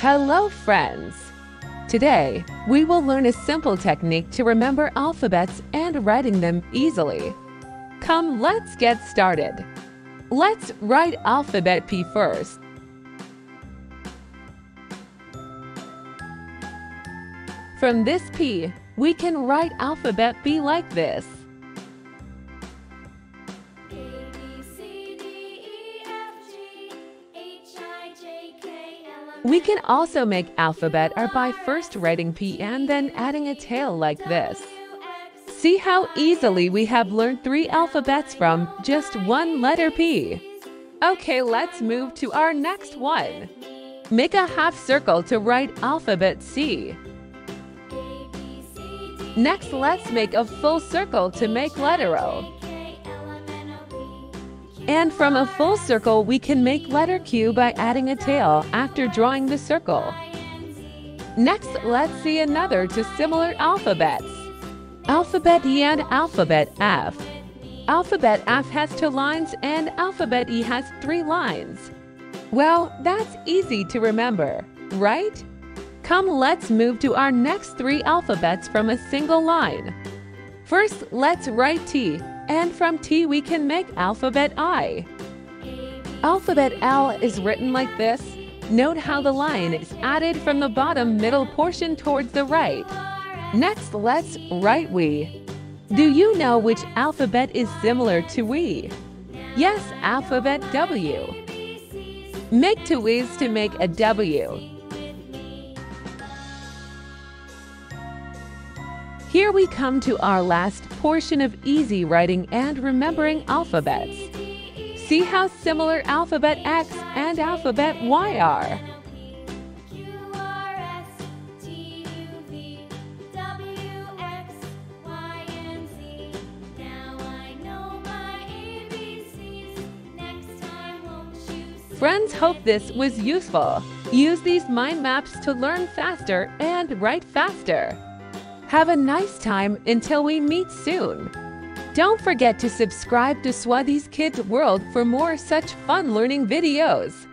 Hello, friends! Today, we will learn a simple technique to remember alphabets and writing them easily. Come, let's get started. Let's write alphabet P first. From this P, we can write alphabet B like this. We can also make alphabet R by first writing P and then adding a tail like this. See how easily we have learned three alphabets from just one letter P. Okay, let's move to our next one. Make a half circle to write alphabet C. Next, let's make a full circle to make letter O. And from a full circle, we can make letter Q by adding a tail after drawing the circle. Next, let's see another to similar alphabets. Alphabet E and Alphabet F. Alphabet F has two lines and Alphabet E has three lines. Well, that's easy to remember, right? Come, let's move to our next three alphabets from a single line. First, let's write T and from T we can make alphabet I. Alphabet L is written like this. Note how the line is added from the bottom middle portion towards the right. Next, let's write we. Do you know which alphabet is similar to we? Yes, alphabet W. Make two we's to make a W. Here we come to our last portion of easy writing and remembering alphabets. See how similar alphabet X and alphabet Y are. Friends hope this was useful. Use these mind maps to learn faster and write faster. Have a nice time until we meet soon. Don't forget to subscribe to Swathy's Kids World for more such fun learning videos.